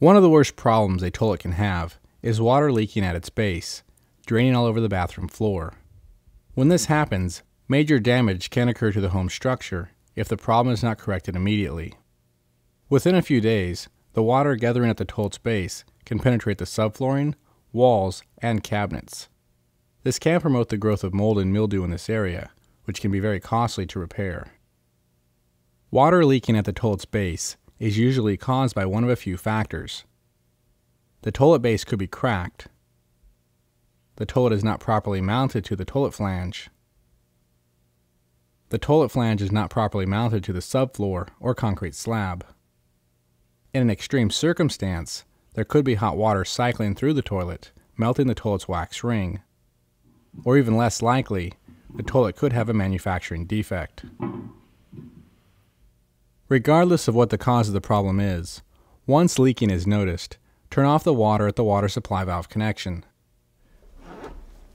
One of the worst problems a toilet can have is water leaking at its base, draining all over the bathroom floor. When this happens, major damage can occur to the home structure if the problem is not corrected immediately. Within a few days, the water gathering at the toilet's base can penetrate the subflooring, walls, and cabinets. This can promote the growth of mold and mildew in this area, which can be very costly to repair. Water leaking at the toilet's base is usually caused by one of a few factors. The toilet base could be cracked, the toilet is not properly mounted to the toilet flange. The toilet flange is not properly mounted to the subfloor or concrete slab. In an extreme circumstance, there could be hot water cycling through the toilet, melting the toilet's wax ring. Or even less likely, the toilet could have a manufacturing defect. Regardless of what the cause of the problem is, once leaking is noticed, turn off the water at the water supply valve connection.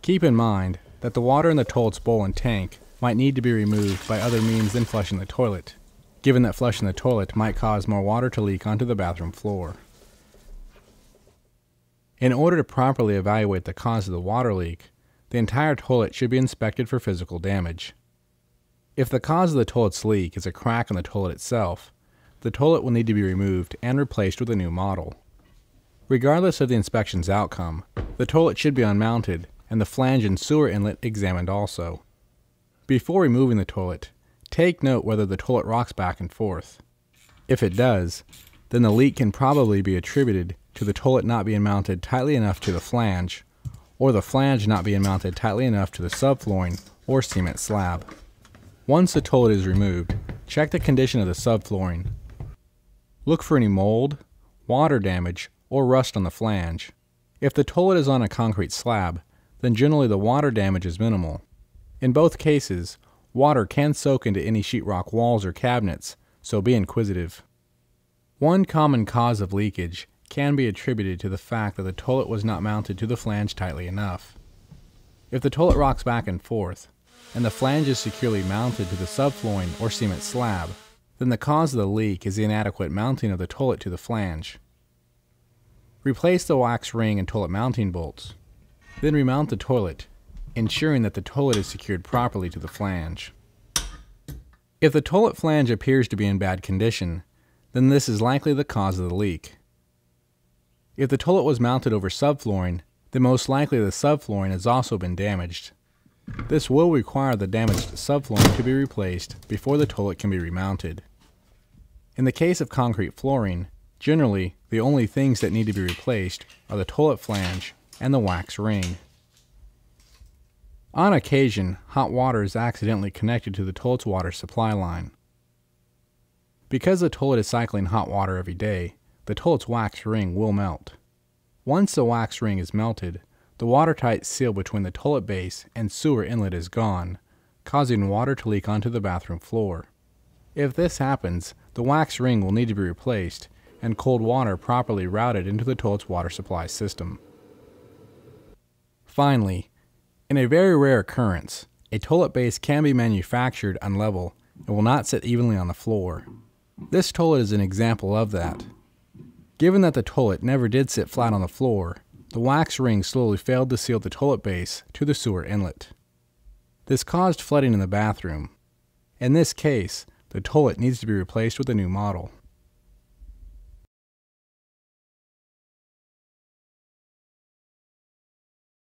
Keep in mind that the water in the toilet's bowl and tank might need to be removed by other means than flushing the toilet, given that flushing the toilet might cause more water to leak onto the bathroom floor. In order to properly evaluate the cause of the water leak, the entire toilet should be inspected for physical damage. If the cause of the toilet's leak is a crack in the toilet itself, the toilet will need to be removed and replaced with a new model. Regardless of the inspection's outcome, the toilet should be unmounted and the flange and sewer inlet examined also. Before removing the toilet, take note whether the toilet rocks back and forth. If it does, then the leak can probably be attributed to the toilet not being mounted tightly enough to the flange, or the flange not being mounted tightly enough to the subflooring or cement slab. Once the toilet is removed, check the condition of the subflooring. Look for any mold, water damage, or rust on the flange. If the toilet is on a concrete slab, then generally the water damage is minimal. In both cases, water can soak into any sheetrock walls or cabinets, so be inquisitive. One common cause of leakage can be attributed to the fact that the toilet was not mounted to the flange tightly enough. If the toilet rocks back and forth, and the flange is securely mounted to the subflooring or cement slab, then the cause of the leak is the inadequate mounting of the toilet to the flange. Replace the wax ring and toilet mounting bolts. Then remount the toilet, ensuring that the toilet is secured properly to the flange. If the toilet flange appears to be in bad condition, then this is likely the cause of the leak. If the toilet was mounted over subflooring, then most likely the subflooring has also been damaged. This will require the damaged subflooring to be replaced before the toilet can be remounted. In the case of concrete flooring, generally the only things that need to be replaced are the toilet flange and the wax ring. On occasion, hot water is accidentally connected to the toilet's water supply line. Because the toilet is cycling hot water every day, the toilet's wax ring will melt. Once the wax ring is melted, the watertight seal between the toilet base and sewer inlet is gone, causing water to leak onto the bathroom floor. If this happens, the wax ring will need to be replaced and cold water properly routed into the toilet's water supply system. Finally, in a very rare occurrence, a toilet base can be manufactured unlevel and will not sit evenly on the floor. This toilet is an example of that. Given that the toilet never did sit flat on the floor, the wax ring slowly failed to seal the toilet base to the sewer inlet. This caused flooding in the bathroom. In this case, the toilet needs to be replaced with a new model.